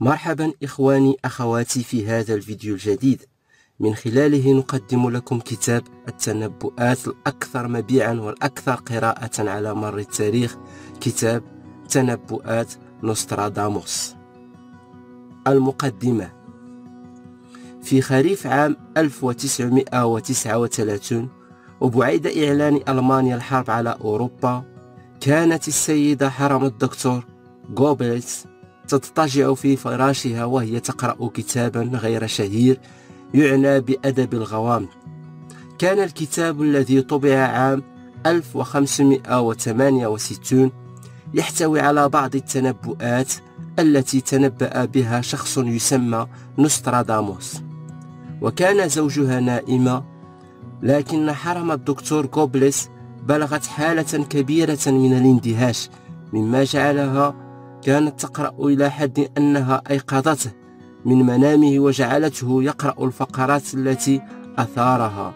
مرحبا إخواني أخواتي في هذا الفيديو الجديد. من خلاله نقدم لكم كتاب التنبؤات الأكثر مبيعا والأكثر قراءة على مر التاريخ كتاب تنبؤات نوستراداموس المقدمة. في خريف عام 1939 وبعيد إعلان ألمانيا الحرب على أوروبا كانت السيدة حرم الدكتور غوبلز تضطجع في فراشها وهي تقرأ كتابا غير شهير يعنى بأدب الغوامض كان الكتاب الذي طبع عام 1568 يحتوي على بعض التنبؤات التي تنبأ بها شخص يسمى نوستراداموس وكان زوجها نائمة لكن حرم الدكتور كوبلس بلغت حالة كبيرة من الاندهاش مما جعلها كانت تقرأ إلى حد أنها أيقظته من منامه وجعلته يقرأ الفقرات التي أثارها.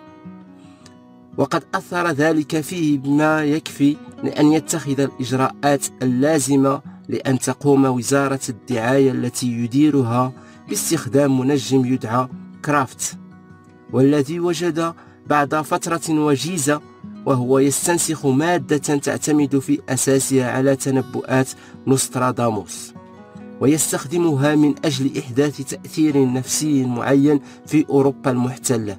وقد أثر ذلك فيه بما يكفي لأن يتخذ الإجراءات اللازمة لأن تقوم وزارة الدعاية التي يديرها باستخدام منجم يدعى كرافت والذي وجد بعد فترة وجيزة وهو يستنسخ مادة تعتمد في أساسها على تنبؤات نوستراداموس ويستخدمها من أجل إحداث تأثير نفسي معين في أوروبا المحتلة.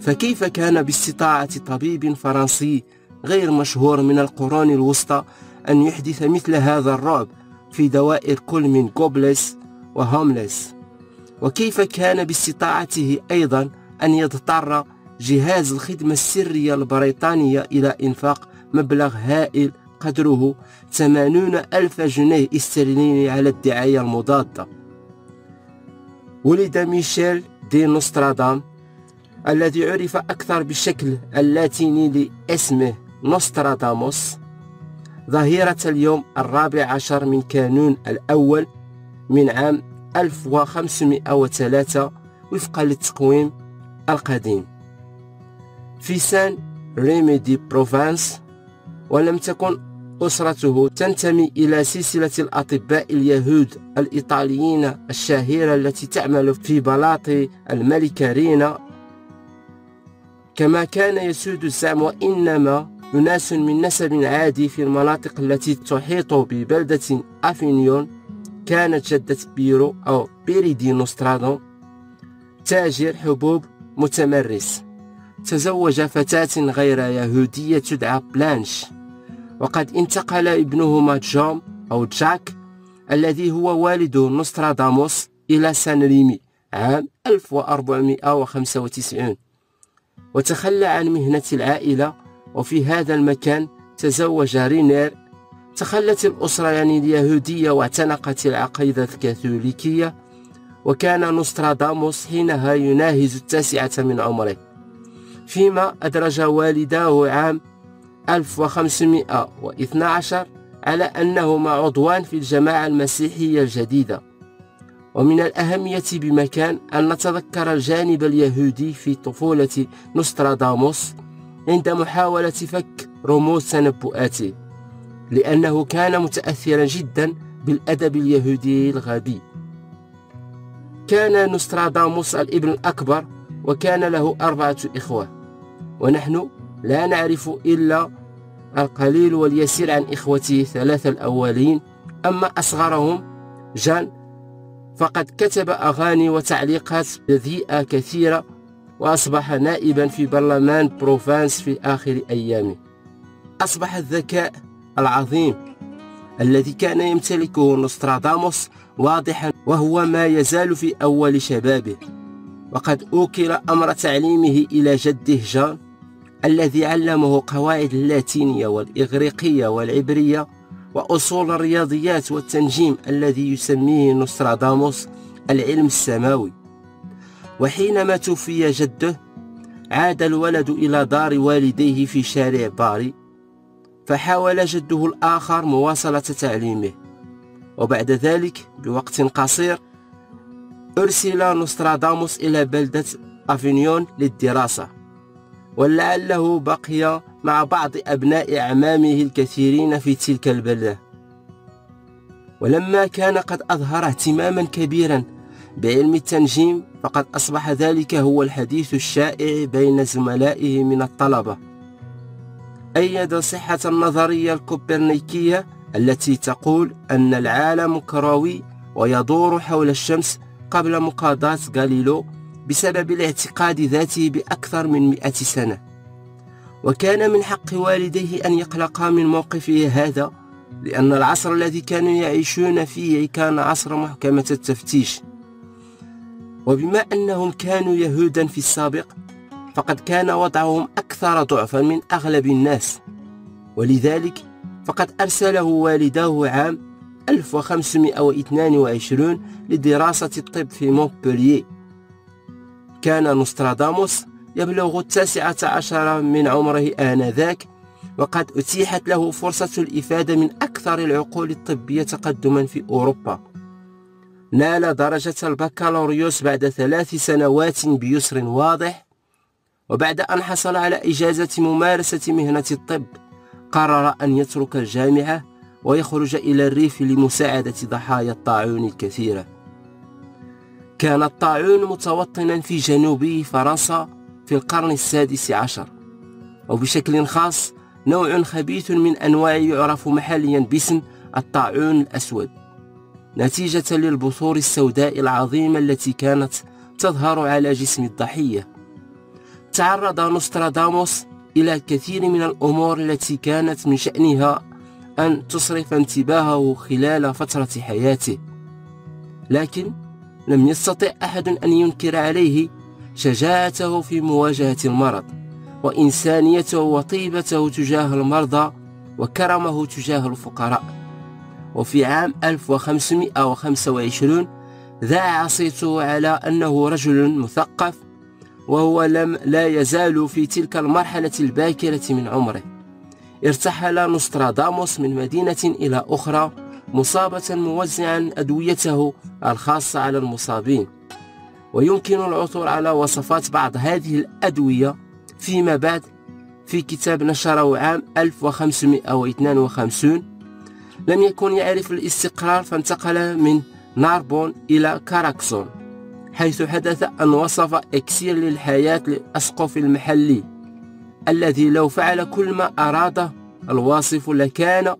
فكيف كان باستطاعة طبيب فرنسي غير مشهور من القرون الوسطى أن يحدث مثل هذا الرعب في دوائر كل من غوبلس وهوملس وكيف كان باستطاعته أيضا أن يضطر جهاز الخدمة السرية البريطانية إلى إنفاق مبلغ هائل قدره 80 ألف جنيه استرليني على الدعاية المضادة. ولد ميشيل دي نوسترادام الذي عرف أكثر بالشكل اللاتيني لاسمه نوستراداموس ظهيرة اليوم الرابع عشر من كانون الأول من عام 1503 وفقا للتقويم القديم. في سان ريمي دي بروفانس ولم تكن أسرته تنتمي إلى سلسلة الأطباء اليهود الإيطاليين الشهيرة التي تعمل في بلاط الملكة رينا كما كان يسود الزعم وإنما أناس من نسب عادي في المناطق التي تحيط ببلدة أفينيون كانت جدة بيرو أو بيريدي نوسترادو تاجر حبوب متمرس. تزوج فتاة غير يهودية تدعى بلانش. وقد انتقل ابنهما جوم أو جاك الذي هو والد نوستراداموس إلى سان ريمي عام 1495 وتخلى عن مهنة العائلة وفي هذا المكان تزوج رينير. تخلت الأسرة يعني اليهودية واعتنقت العقيدة الكاثوليكية وكان نوستراداموس حينها يناهز التاسعة من عمره. فيما أدرج والداه عام 1512 على أنهما عضوان في الجماعة المسيحية الجديدة. ومن الأهمية بمكان أن نتذكر الجانب اليهودي في طفولة نوستراداموس عند محاولة فك رموز تنبؤاته لأنه كان متأثرا جدا بالأدب اليهودي الغبي. كان نوستراداموس الإبن الأكبر وكان له أربعة إخوة. ونحن لا نعرف إلا القليل واليسير عن إخوته الثلاثة الأولين. أما أصغرهم جان فقد كتب أغاني وتعليقات بذيئة كثيرة وأصبح نائبا في برلمان بروفانس في آخر أيامه. أصبح الذكاء العظيم الذي كان يمتلكه نوستراداموس واضحا وهو ما يزال في أول شبابه. وقد أوكل أمر تعليمه إلى جده جان الذي علمه قواعد اللاتينية والإغريقية والعبرية وأصول الرياضيات والتنجيم الذي يسميه نوستراداموس العلم السماوي. وحينما توفي جده عاد الولد إلى دار والديه في شارع باري فحاول جده الآخر مواصلة تعليمه. وبعد ذلك بوقت قصير أرسل نوستراداموس إلى بلدة أفينيون للدراسة. ولعله بقي مع بعض أبناء أعمامه الكثيرين في تلك البلدة. ولما كان قد أظهر اهتماما كبيرا بعلم التنجيم فقد أصبح ذلك هو الحديث الشائع بين زملائه من الطلبة. أيد صحة النظرية الكوبرنيكية التي تقول أن العالم كروي ويدور حول الشمس قبل مقاضاة غاليلو بسبب الاعتقاد ذاته بأكثر من مئة سنة. وكان من حق والديه أن يقلقا من موقفه هذا لأن العصر الذي كانوا يعيشون فيه كان عصر محكمة التفتيش. وبما أنهم كانوا يهودا في السابق فقد كان وضعهم أكثر ضعفا من أغلب الناس. ولذلك فقد أرسله والداه عام 1522 لدراسة الطب في مونبولييه كان نوستراداموس يبلغ التاسعة عشر من عمره آنذاك وقد أتيحت له فرصة الإفادة من أكثر العقول الطبية تقدما في أوروبا. نال درجة البكالوريوس بعد ثلاث سنوات بيسر واضح وبعد أن حصل على إجازة ممارسة مهنة الطب قرر أن يترك الجامعة ويخرج إلى الريف لمساعدة ضحايا الطاعون الكثيرة. كان الطاعون متوطنا في جنوب فرنسا في القرن السادس عشر. وبشكل خاص نوع خبيث من أنواع يعرف محليا باسم الطاعون الأسود. نتيجة للبثور السوداء العظيمة التي كانت تظهر على جسم الضحية. تعرض نوستراداموس إلى الكثير من الأمور التي كانت من شأنها أن تصرف انتباهه خلال فترة حياته. لكن لم يستطع أحد أن ينكر عليه شجاعته في مواجهة المرض وإنسانيته وطيبته تجاه المرضى وكرمه تجاه الفقراء. وفي عام 1525 ذاع صيته على أنه رجل مثقف وهو لم لا يزال في تلك المرحلة الباكرة من عمره. ارتحل نوستراداموس من مدينة إلى أخرى مصابة موزعا أدويته الخاصة على المصابين. ويمكن العثور على وصفات بعض هذه الأدوية فيما بعد في كتاب نشره عام 1552 لم يكن يعرف الاستقرار فانتقل من ناربون إلى كاراكسون حيث حدث أن وصف إكسير للحياة للأسقف المحلي الذي لو فعل كل ما أراده الواصف لكان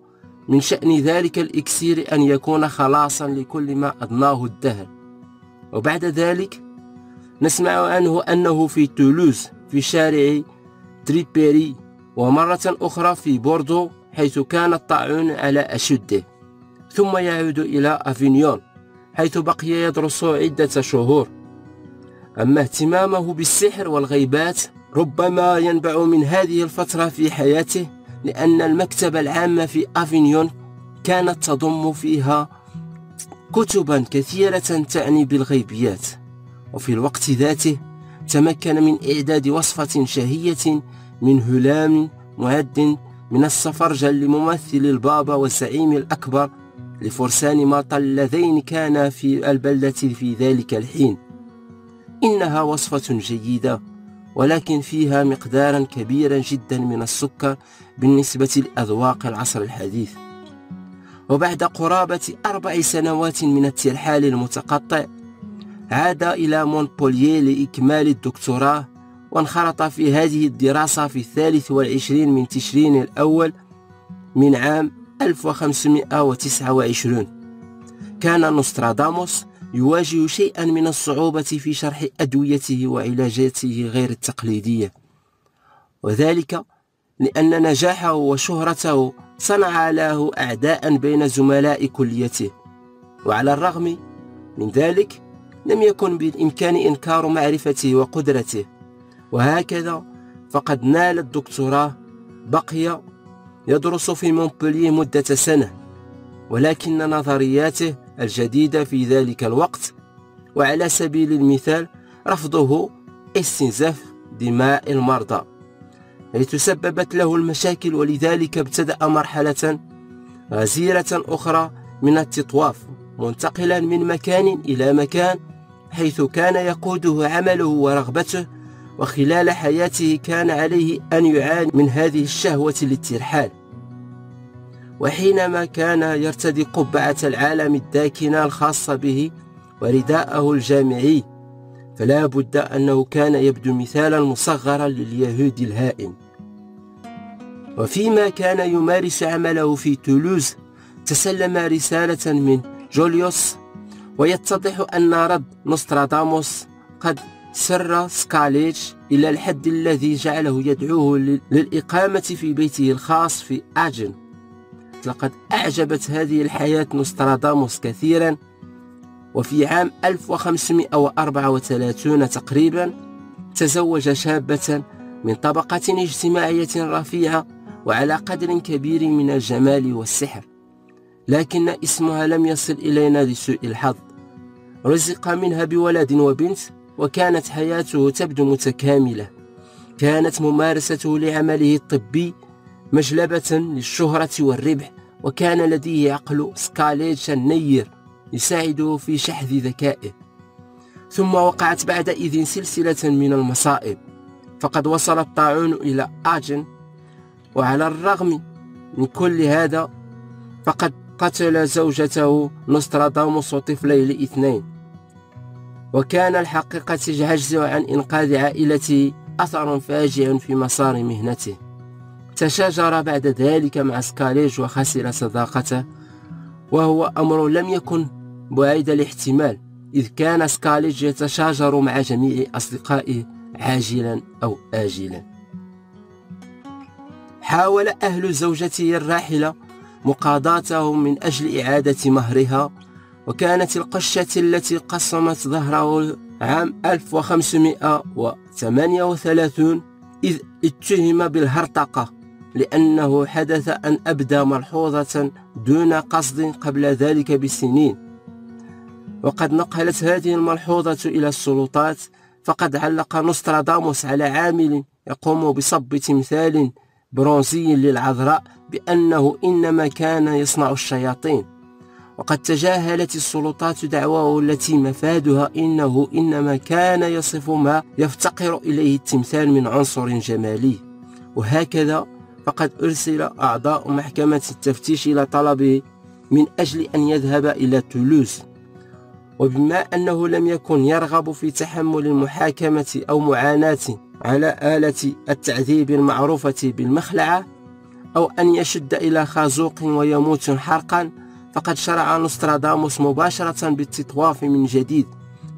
من شأن ذلك الإكسير أن يكون خلاصا لكل ما أضناه الدهر. وبعد ذلك نسمع عنه أنه في تولوز في شارع تريبيري ومرة أخرى في بوردو حيث كان الطاعون على أشده. ثم يعود إلى أفينيون حيث بقي يدرس عدة شهور. أما اهتمامه بالسحر والغيبات ربما ينبع من هذه الفترة في حياته لأن المكتبة العامة في أفينيون كانت تضم فيها كتبا كثيرة تعني بالغيبيات. وفي الوقت ذاته تمكن من إعداد وصفة شهية من هلام معد من السفرجل لممثل البابا والزعيم الأكبر لفرسان ماطا اللذين كانا في البلدة في ذلك الحين. إنها وصفة جيدة. ولكن فيها مقدارا كبيرا جدا من السكر بالنسبة لأذواق العصر الحديث. وبعد قرابة أربع سنوات من الترحال المتقطع عاد إلى مونبولييه لإكمال الدكتوراه وانخرط في هذه الدراسة في الثالث والعشرين من تشرين الأول من عام 1529 كان نوستراداموس يواجه شيئا من الصعوبة في شرح أدويته وعلاجاته غير التقليدية. وذلك لأن نجاحه وشهرته صنع له أعداء بين زملاء كليته. وعلى الرغم من ذلك لم يكن بالإمكان إنكار معرفته وقدرته. وهكذا فقد نال الدكتوراه بقي يدرس في مونبولييه مدة سنة. ولكن نظرياته الجديدة في ذلك الوقت وعلى سبيل المثال رفضه استنزاف دماء المرضى. حيث سببت له المشاكل ولذلك ابتدأ مرحلة غزيرة أخرى من التطواف منتقلا من مكان إلى مكان حيث كان يقوده عمله ورغبته وخلال حياته كان عليه أن يعاني من هذه الشهوة للترحال. وحينما كان يرتدي قبعة العالم الداكنة الخاصة به ورداءه الجامعي فلا بد أنه كان يبدو مثالا مصغرا لليهود الهائم وفيما كان يمارس عمله في تولوز تسلم رسالة من جوليوس ويتضح أن رد نوستراداموس قد سر سكاليتش إلى الحد الذي جعله يدعوه للإقامة في بيته الخاص في آجن. لقد أعجبت هذه الحياة نوستراداموس كثيرا وفي عام 1534 تقريبا تزوج شابة من طبقة اجتماعية رفيعة وعلى قدر كبير من الجمال والسحر لكن اسمها لم يصل إلينا لسوء الحظ. رزق منها بولد وبنت وكانت حياته تبدو متكاملة. كانت ممارسته لعمله الطبي مجلبة للشهرة والربح وكان لديه عقل سكاليتش النير يساعده في شحذ ذكائه. ثم وقعت بعدئذ سلسلة من المصائب. فقد وصل الطاعون إلى آجن وعلى الرغم من كل هذا فقد قتل زوجته نوستراداموس وطفليه الاثنين وكان الحقيقة يعجز عن إنقاذ عائلته أثر فاجع في مسار مهنته. تشاجر بعد ذلك مع سكاليج وخسر صداقته وهو أمر لم يكن بعيد الاحتمال إذ كان سكاليج يتشاجر مع جميع أصدقائه عاجلا أو آجلا. حاول أهل زوجته الراحلة مقاضاتهم من أجل إعادة مهرها وكانت القشة التي قسمت ظهره عام 1538 إذ اتهم بالهرطقة. لأنه حدث أن أبدى ملحوظة دون قصد قبل ذلك بسنين. وقد نقلت هذه الملحوظة إلى السلطات فقد علق نوستراداموس على عامل يقوم بصب تمثال برونزي للعذراء بأنه إنما كان يصنع الشياطين. وقد تجاهلت السلطات دعواه التي مفادها إنه إنما كان يصف ما يفتقر إليه التمثال من عنصر جمالي. وهكذا فقد أرسل أعضاء محكمة التفتيش إلى طلبه من أجل أن يذهب إلى تولوز. وبما أنه لم يكن يرغب في تحمل المحاكمة أو معاناة على آلة التعذيب المعروفة بالمخلعة أو أن يشد إلى خازوق ويموت حرقا فقد شرع نوستراداموس مباشرة بالتطواف من جديد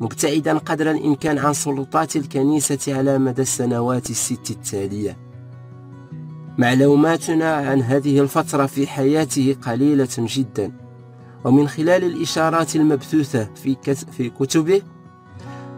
مبتعدا قدر الإمكان عن سلطات الكنيسة على مدى السنوات الست التالية. معلوماتنا عن هذه الفترة في حياته قليلة جدا. ومن خلال الإشارات المبثوثة في, في كتبه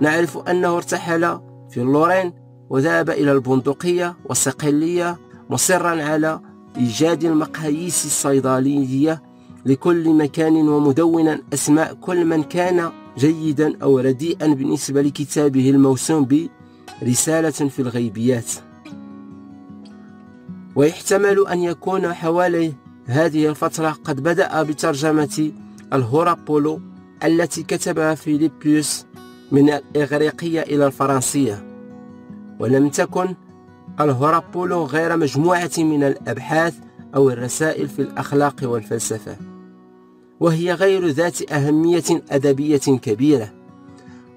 نعرف أنه ارتحل في اللورين وذهب إلى البندقية والصقلية مصرا على إيجاد المقاييس الصيدلية لكل مكان ومدونا أسماء كل من كان جيدا أو رديئا بالنسبة لكتابه الموسوم برسالة في الغيبيات. ويحتمل أن يكون حوالي هذه الفترة قد بدأ بترجمة الهورابولو التي كتبها فيليبيوس من الإغريقية إلى الفرنسية. ولم تكن الهورابولو غير مجموعة من الأبحاث أو الرسائل في الأخلاق والفلسفة. وهي غير ذات أهمية أدبية كبيرة.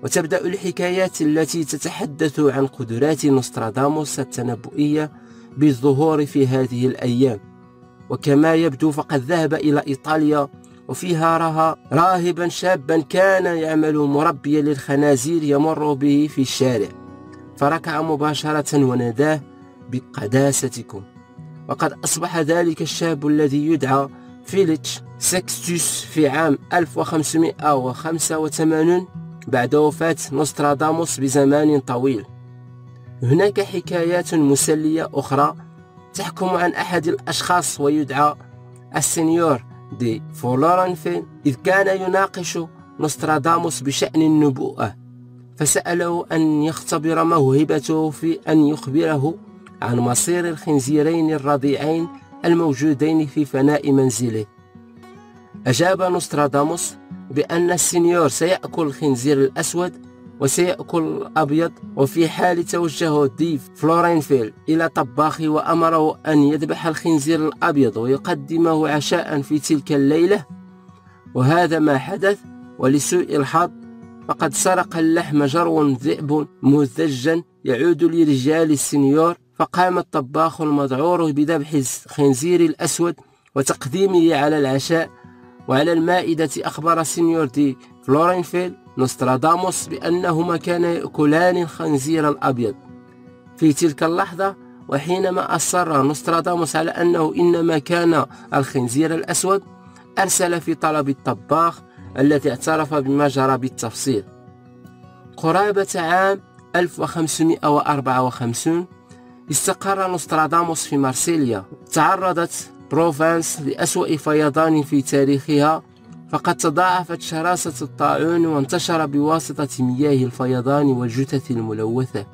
وتبدأ الحكايات التي تتحدث عن قدرات نوستراداموس التنبؤية بالظهور في هذه الأيام. وكما يبدو فقد ذهب إلى إيطاليا وفيها رأى راهبا شابا كان يعمل مربيا للخنازير يمر به في الشارع. فركع مباشرة وناداه بقداستكم. وقد أصبح ذلك الشاب الذي يدعى فيليتش سكستوس في عام 1585 بعد وفاة نوستراداموس بزمان طويل. هناك حكايات مسلية أخرى تحكم عن أحد الأشخاص ويدعى السنيور دي فولورنفين إذ كان يناقش نوستراداموس بشأن النبوءة فسأله أن يختبر موهبته في أن يخبره عن مصير الخنزيرين الرضيعين الموجودين في فناء منزله. أجاب نوستراداموس بأن السنيور سيأكل الخنزير الأسود وسيأكل الأبيض وفي الحال توجه دي فلورينفيل إلى طباخه وأمره أن يذبح الخنزير الأبيض ويقدمه عشاء في تلك الليلة. وهذا ما حدث ولسوء الحظ فقد سرق اللحم جرو ذئب مدجن يعود لرجال السنيور فقام الطباخ المذعور بذبح الخنزير الأسود وتقديمه على العشاء. وعلى المائدة أخبر سينيور دي فلورينفيل نوستراداموس بأنهما كانا يأكلان الخنزير الأبيض. في تلك اللحظة وحينما أصر نوستراداموس على أنه إنما كان الخنزير الأسود أرسل في طلب الطباخ الذي اعترف بما جرى بالتفصيل. قرابة عام 1554 استقر نوستراداموس في مارسيليا. تعرضت بروفانس لأسوأ فيضان في تاريخها فقد تضاعفت شراسة الطاعون وانتشر بواسطة مياه الفيضان والجثث الملوثة.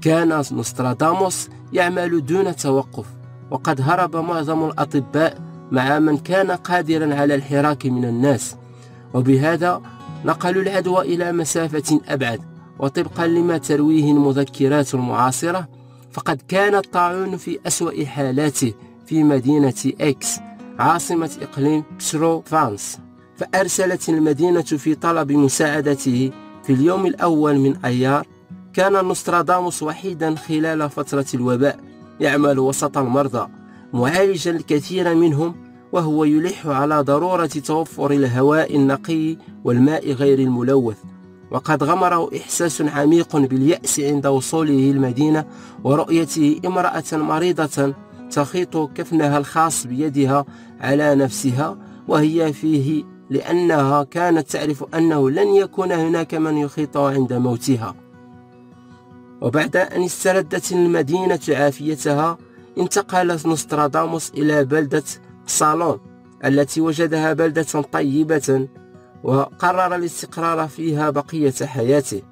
كان نوستراداموس يعمل دون توقف وقد هرب معظم الأطباء مع من كان قادرا على الحراك من الناس. وبهذا نقلوا العدوى إلى مسافة أبعد وطبقا لما ترويه المذكرات المعاصرة فقد كان الطاعون في أسوأ حالاته في مدينة إكس عاصمة إقليم بروفانس فأرسلت المدينة في طلب مساعدته في اليوم الأول من أيار كان نوستراداموس وحيدا خلال فترة الوباء يعمل وسط المرضى معالجا الكثير منهم وهو يلح على ضرورة توفر الهواء النقي والماء غير الملوث. وقد غمره إحساس عميق باليأس عند وصوله المدينة ورؤيته امرأة مريضة تخيط كفنها الخاص بيدها على نفسها وهي فيه لأنها كانت تعرف أنه لن يكون هناك من يخيطها عند موتها. وبعد أن استردت المدينة عافيتها انتقل نوستراداموس إلى بلدة صالون التي وجدها بلدة طيبة وقرر الاستقرار فيها بقية حياته.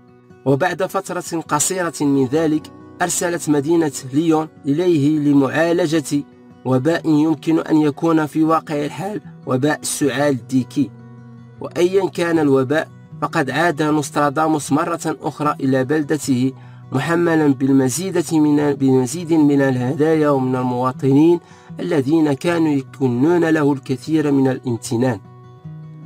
وبعد فترة قصيرة من ذلك أرسلت مدينة ليون إليه لمعالجة وباء يمكن أن يكون في واقع الحال وباء السعال الديكي وأيا كان الوباء فقد عاد نوستراداموس مرة أخرى إلى بلدته محملا بالمزيد من بمزيد من الهدايا ومن المواطنين الذين كانوا يكنون له الكثير من الامتنان.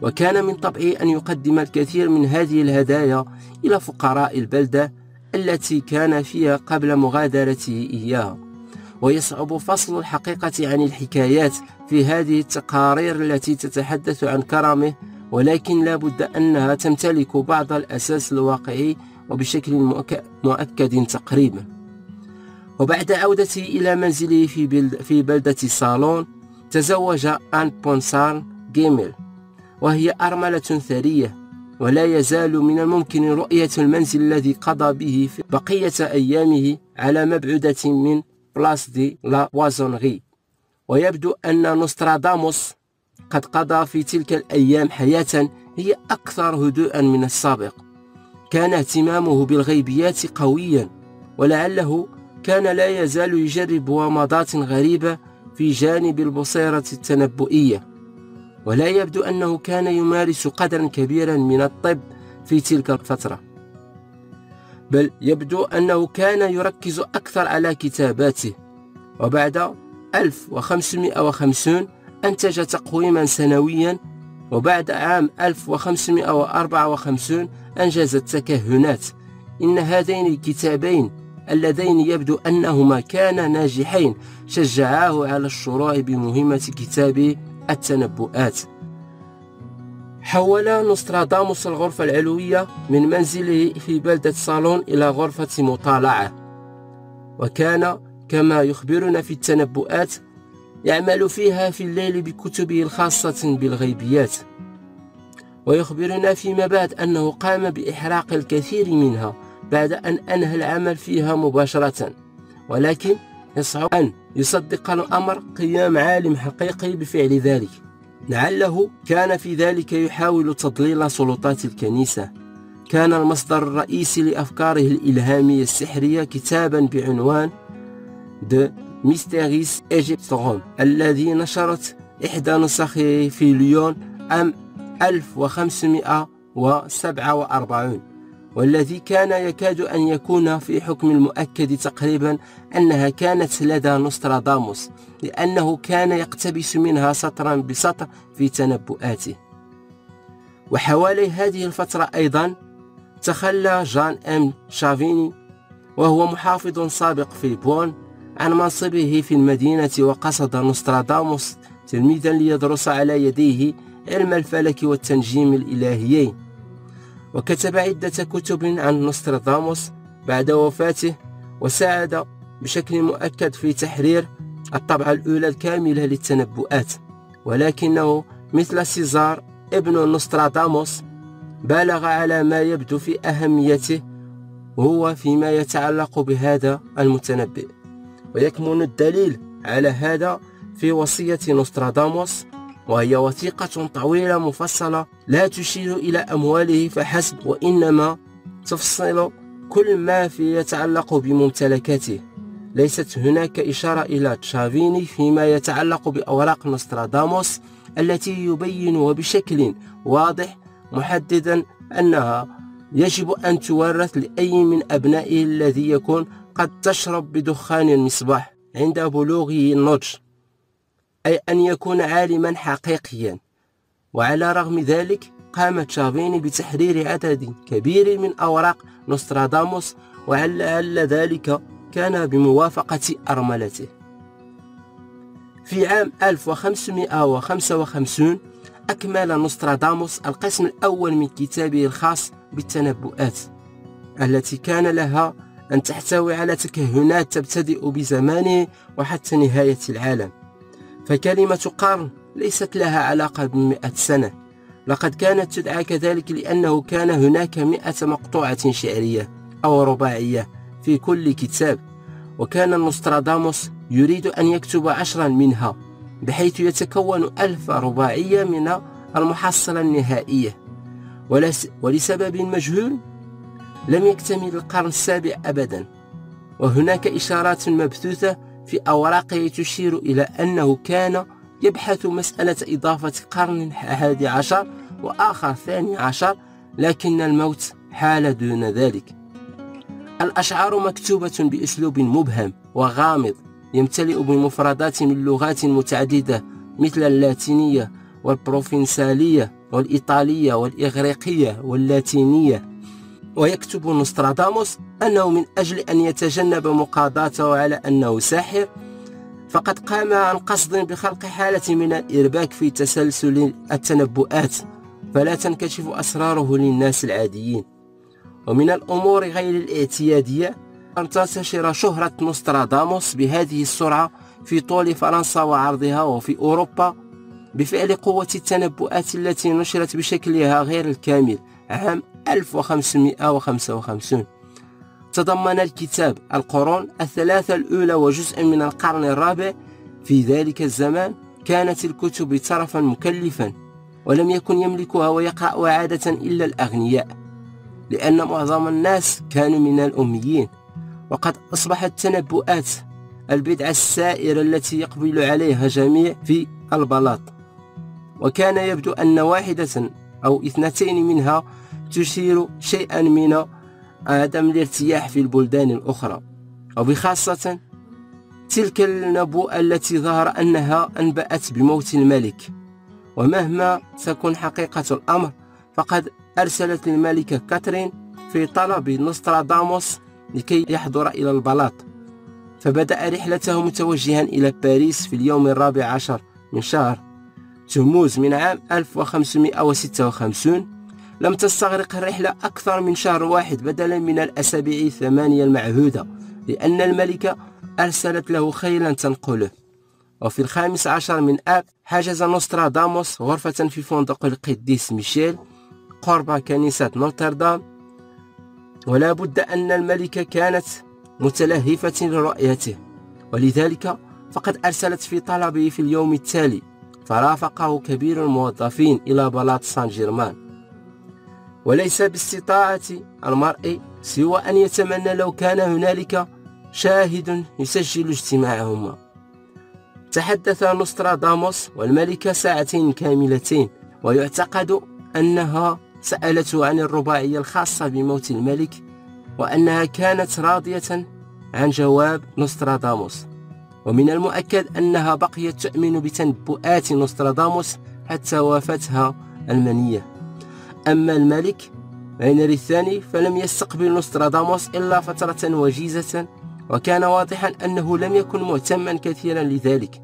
وكان من طبعه أن يقدم الكثير من هذه الهدايا إلى فقراء البلدة التي كان فيها قبل مغادرته إياها. ويصعب فصل الحقيقة عن الحكايات في هذه التقارير التي تتحدث عن كرمه ولكن لا بد أنها تمتلك بعض الأساس الواقعي وبشكل مؤكد تقريبا وبعد عودته إلى منزله في, بلد في بلدة صالون تزوج آن بونسار جيميل وهي أرملة ثرية ولا يزال من الممكن رؤية المنزل الذي قضى به في بقية أيامه على مبعودة من بلاس دي لا وازونغي ويبدو أن نوستراداموس قد قضى في تلك الأيام حياة هي أكثر هدوءا من السابق. كان اهتمامه بالغيبيات قويا ولعله كان لا يزال يجرب ومضات غريبة في جانب البصيرة التنبؤية. ولا يبدو أنه كان يمارس قدرا كبيرا من الطب في تلك الفترة. بل يبدو أنه كان يركز أكثر على كتاباته. وبعد 1550 أنتج تقويما سنويا وبعد عام 1554 أنجز التكهنات. إن هذين الكتابين اللذين يبدو أنهما كانا ناجحين شجعاه على الشروع بمهمة كتاب التنبؤات. حول نوستراداموس الغرفة العلوية من منزله في بلدة صالون إلى غرفة مطالعة. وكان كما يخبرنا في التنبؤات يعمل فيها في الليل بكتبه الخاصة بالغيبيات. ويخبرنا فيما بعد أنه قام بإحراق الكثير منها بعد أن أنهى العمل فيها مباشرة. ولكن يصعب أن يصدق الأمر قيام عالم حقيقي بفعل ذلك. لعله كان في ذلك يحاول تضليل سلطات الكنيسة. كان المصدر الرئيسي لأفكاره الإلهامية السحرية كتابا بعنوان The Mysteries Egyptron الذي نشرت إحدى نسخه في ليون عام 1547 والذي كان يكاد أن يكون في حكم المؤكد تقريبا أنها كانت لدى نوستراداموس لأنه كان يقتبس منها سطرا بسطر في تنبؤاته. وحوالي هذه الفترة أيضا تخلى جان أم شافيني وهو محافظ سابق في بون عن منصبه في المدينة وقصد نوستراداموس تلميذا ليدرس على يديه علم الفلك والتنجيم الإلهيين. وكتب عدة كتب عن نوستراداموس بعد وفاته وساعد بشكل مؤكد في تحرير الطبعة الأولى الكاملة للتنبؤات. ولكنه مثل سيزار ابن نوستراداموس بالغ على ما يبدو في أهميته وهو فيما يتعلق بهذا المتنبئ. ويكمن الدليل على هذا في وصية نوستراداموس وهي وثيقة طويلة مفصلة لا تشير إلى أمواله فحسب وإنما تفصل كل ما في يتعلق بممتلكاته. ليست هناك إشارة إلى تشافيني فيما يتعلق بأوراق نوستراداموس التي يبين بشكل واضح محددا أنها يجب أن تورث لأي من أبنائه الذي يكون قد تشرب بدخان المصباح عند بلوغه النضج. أي أن يكون عالما حقيقيا. وعلى رغم ذلك قام تشافيني بتحرير عدد كبير من أوراق نوستراداموس وعلى ذلك كان بموافقة أرملته. في عام 1555 أكمل نوستراداموس القسم الأول من كتابه الخاص بالتنبؤات التي كان لها أن تحتوي على تكهنات تبتدئ بزمانه وحتى نهاية العالم. فكلمة قرن ليست لها علاقة بمئة سنة. لقد كانت تدعى كذلك لأنه كان هناك مئة مقطوعة شعرية أو رباعية في كل كتاب وكان نوستراداموس يريد أن يكتب عشرا منها بحيث يتكون ألف رباعية من المحصلة النهائية. ولسبب مجهول؟ لم يكتمل القرن السابع أبدا. وهناك إشارات مبثوثة في أوراقه تشير إلى أنه كان يبحث مسألة إضافة قرن حادي عشر وآخر ثاني عشر لكن الموت حال دون ذلك. الأشعار مكتوبة بأسلوب مبهم وغامض يمتلئ بمفردات من لغات متعددة مثل اللاتينية والبروفنسالية والإيطالية والإغريقية واللاتينية. ويكتب نوستراداموس أنه من أجل أن يتجنب مقاضاته على أنه ساحر فقد قام عن قصد بخلق حالة من الإرباك في تسلسل التنبؤات فلا تنكشف أسراره للناس العاديين. ومن الأمور غير الاعتيادية أن تنتشر شهرة نوستراداموس بهذه السرعة في طول فرنسا وعرضها وفي أوروبا بفعل قوة التنبؤات التي نشرت بشكلها غير الكامل. عام 1555 تضمن الكتاب القرون الثلاثة الأولى وجزء من القرن الرابع. في ذلك الزمان كانت الكتب طرفا مكلفا ولم يكن يملكها ويقرأها عادة إلا الأغنياء لأن معظم الناس كانوا من الأميين. وقد أصبحت تنبؤات البدعة السائرة التي يقبل عليها جميع في البلاط. وكان يبدو أن واحدة أو اثنتين منها تشير شيئا من عدم الارتياح في البلدان الأخرى. وبخاصة تلك النبوءة التي ظهر أنها أنبأت بموت الملك. ومهما تكن حقيقة الأمر فقد أرسلت الملكة كاترين في طلب نوستراداموس لكي يحضر إلى البلاط. فبدأ رحلته متوجها إلى باريس في اليوم الرابع عشر من شهر تموز من عام 1556 لم تستغرق الرحلة أكثر من شهر واحد بدلا من الأسابيع الثمانية المعهودة لأن الملكة أرسلت له خيلا تنقله. وفي الخامس عشر من آب حجز نوستراداموس غرفة في فندق القديس ميشيل قرب كنيسة نوتردام. ولا بد أن الملكة كانت متلهفة لرؤيته ولذلك فقد أرسلت في طلبه في اليوم التالي. فرافقه كبير الموظفين إلى بلاط سان جيرمان وليس باستطاعة المرء سوى أن يتمنى لو كان هنالك شاهد يسجل اجتماعهما. تحدث نوستراداموس والملكة ساعتين كاملتين ويعتقد أنها سألته عن الرباعية الخاصة بموت الملك وأنها كانت راضية عن جواب نوستراداموس ومن المؤكد أنها بقيت تؤمن بتنبؤات نوستراداموس حتى وافتها المنية. أما الملك هنري الثاني فلم يستقبل نوستراداموس إلا فترة وجيزة وكان واضحا أنه لم يكن مهتما كثيرا لذلك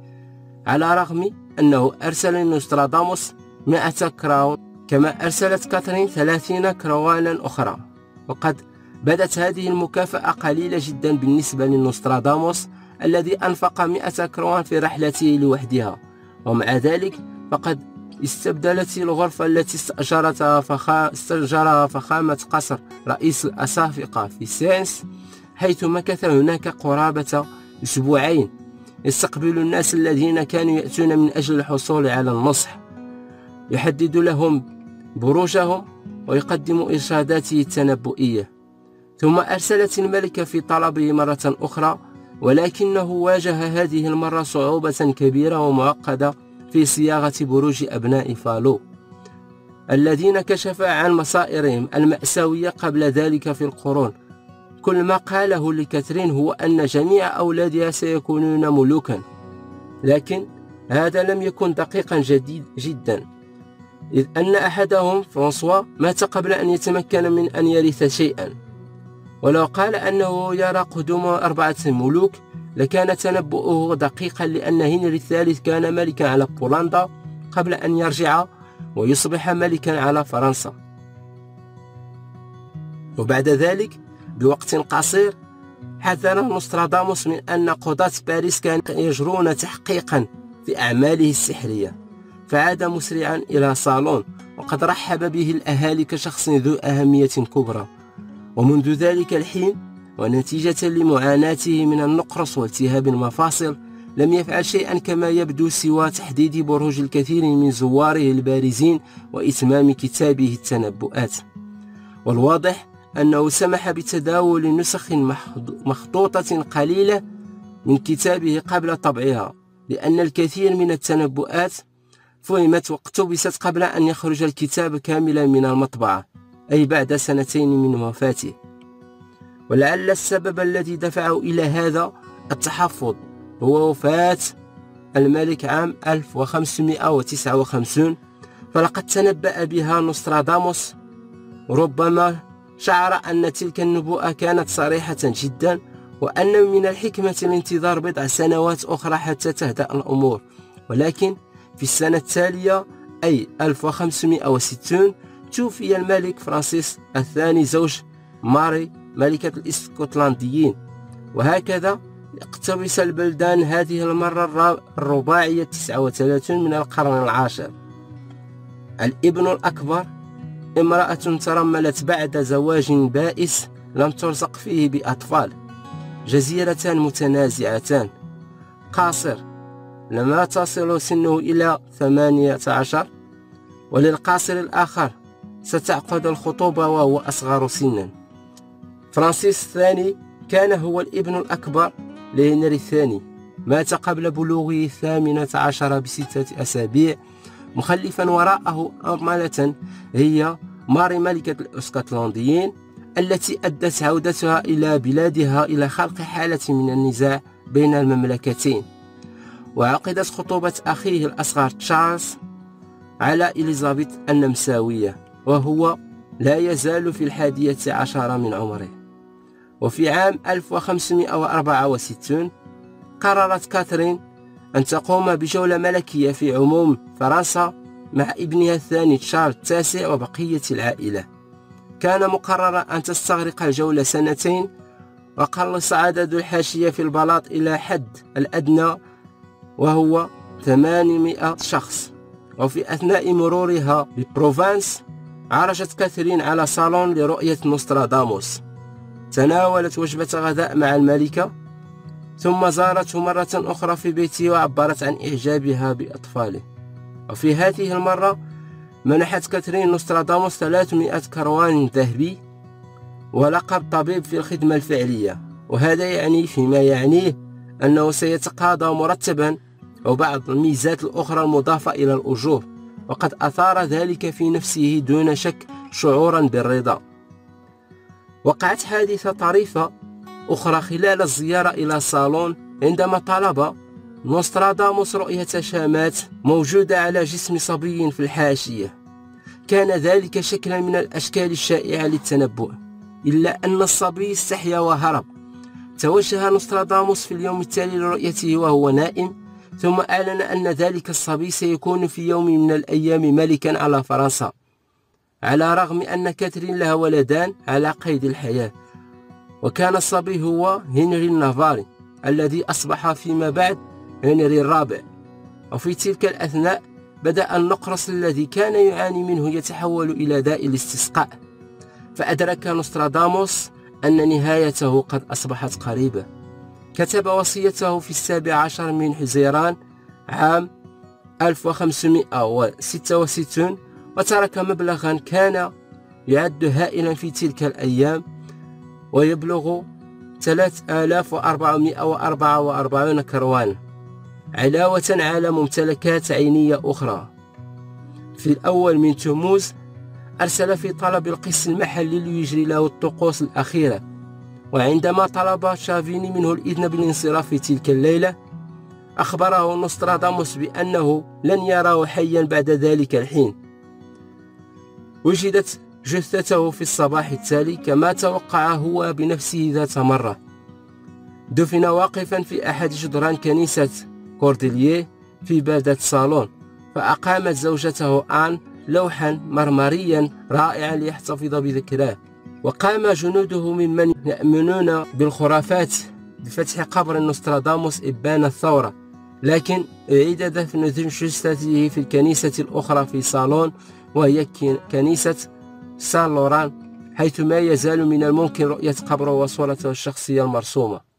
على رغم أنه أرسل نوستراداموس مئة كراون كما أرسلت كاترين ثلاثين كروانا أخرى. وقد بدت هذه المكافأة قليلة جدا بالنسبة لنوستراداموس الذي أنفق مئة كروان في رحلته لوحدها. ومع ذلك فقد استبدلت الغرفة التي استأجرتها فخا... استأجرها فخامة قصر رئيس الأسافقة في سينس حيث مكث هناك قرابة أسبوعين يستقبل الناس الذين كانوا يأتون من أجل الحصول على النصح. يحدد لهم بروجهم ويقدم إرشاداته التنبؤية ثم أرسلت الملكة في طلبه مرة أخرى ولكنه واجه هذه المرة صعوبة كبيرة ومعقدة في صياغة بروج أبناء فالو الذين كشف عن مصائرهم المأساوية قبل ذلك في القرون. كل ما قاله لكاترين هو أن جميع أولادها سيكونون ملوكا لكن هذا لم يكن دقيقا جديد جدا إذ أن أحدهم فرانسوا مات قبل أن يتمكن من أن يرث شيئا. ولو قال أنه يرى قدوم أربعة ملوك لكان تنبؤه دقيقا لأن هنري الثالث كان ملكا على بولندا قبل أن يرجع ويصبح ملكا على فرنسا. وبعد ذلك بوقت قصير حذر نوستراداموس من أن قضاة باريس كانوا يجرون تحقيقا في أعماله السحرية. فعاد مسرعا إلى صالون وقد رحب به الأهالي كشخص ذو أهمية كبرى. ومنذ ذلك الحين ونتيجة لمعاناته من النقرس والتهاب المفاصل لم يفعل شيئا كما يبدو سوى تحديد بروج الكثير من زواره البارزين وإتمام كتابه التنبؤات. والواضح أنه سمح بتداول نسخ مخطوطة قليلة من كتابه قبل طبعها لأن الكثير من التنبؤات فهمت واقتبست قبل أن يخرج الكتاب كاملا من المطبعة. أي بعد سنتين من وفاته. ولعل السبب الذي دفعه إلى هذا التحفظ هو وفاة الملك عام 1559 فلقد تنبأ بها نوستراداموس. ربما شعر أن تلك النبوءة كانت صريحة جدا وأن من الحكمة الانتظار بضع سنوات أخرى حتى تهدأ الأمور. ولكن في السنة التالية أي 1560 توفي الملك فرانسيس الثاني زوج ماري ملكة الإسكتلنديين. وهكذا اقتبس البلدان هذه المرة الرباعية 39 من القرن العاشر. الابن الأكبر امرأة ترملت بعد زواج بائس لم ترزق فيه بأطفال. جزيرتان متنازعتان. قاصر لما تصل سنه إلى ثمانية عشر وللقاصر الآخر ستعقد الخطوبة وهو أصغر سنا. فرانسيس الثاني كان هو الابن الأكبر لهنري الثاني. مات قبل بلوغه الثامنة عشر بستة أسابيع مخلفا وراءه أرملة هي ماري ملكة الأسكتلنديين التي أدت عودتها إلى بلادها إلى خلق حالة من النزاع بين المملكتين. وعقدت خطوبة أخيه الأصغر تشارلز على إليزابيث النمساوية. وهو لا يزال في الحادية عشر من عمره. وفي عام 1564 قررت كاترين أن تقوم بجولة ملكية في عموم فرنسا مع ابنها الثاني تشارل التاسع وبقية العائلة. كان مقررا أن تستغرق الجولة سنتين وقلص عدد الحاشية في البلاط إلى حد الأدنى وهو 800 شخص. وفي أثناء مرورها ببروفانس عرجت كاثرين على صالون لرؤية نوستراداموس. تناولت وجبة غذاء مع الملكة ثم زارته مرة أخرى في بيته وعبرت عن إعجابها بأطفاله. وفي هذه المرة منحت كاترين نوستراداموس 300 كروان ذهبي ولقب طبيب في الخدمة الفعلية. وهذا يعني فيما يعنيه أنه سيتقاضى مرتبا وبعض الميزات الأخرى المضافة إلى الأجور. وقد أثار ذلك في نفسه دون شك شعورا بالرضا. وقعت حادثة طريفة أخرى خلال الزيارة إلى صالون عندما طلب نوستراداموس رؤية شامات موجودة على جسم صبي في الحاشية. كان ذلك شكلا من الأشكال الشائعة للتنبؤ إلا أن الصبي استحيا وهرب. توجه نوستراداموس في اليوم التالي لرؤيته وهو نائم ثم أعلن أن ذلك الصبي سيكون في يوم من الأيام ملكا على فرنسا على رغم أن كاترين لها ولدان على قيد الحياة. وكان الصبي هو هنري النافاري الذي أصبح فيما بعد هنري الرابع. وفي تلك الأثناء بدأ النقرس الذي كان يعاني منه يتحول إلى داء الاستسقاء. فأدرك نوستراداموس أن نهايته قد أصبحت قريبة. كتب وصيته في السابع عشر من حزيران عام 1566 وترك مبلغا كان يعد هائلا في تلك الأيام ويبلغ 3444 كروان. علاوة على ممتلكات عينية أخرى. في الأول من تموز أرسل في طلب القس المحلي ليجري له الطقوس الأخيرة. وعندما طلب شافيني منه الإذن بالانصراف في تلك الليلة أخبره نوستراداموس بأنه لن يراه حيا بعد ذلك الحين. وجدت جثته في الصباح التالي كما توقع هو بنفسه ذات مرة. دفن واقفا في أحد جدران كنيسة كورديليه في بلدة صالون فأقامت زوجته آن لوحا مرمريا رائعا ليحتفظ بذكراه. وقام جنوده ممن يأمنون بالخرافات بفتح قبر نوستراداموس إبان الثورة. لكن أعيد دفن جثته في الكنيسة الأخرى في صالون وهي كنيسة سان لوران حيث ما يزال من الممكن رؤية قبره وصورته الشخصية المرسومة.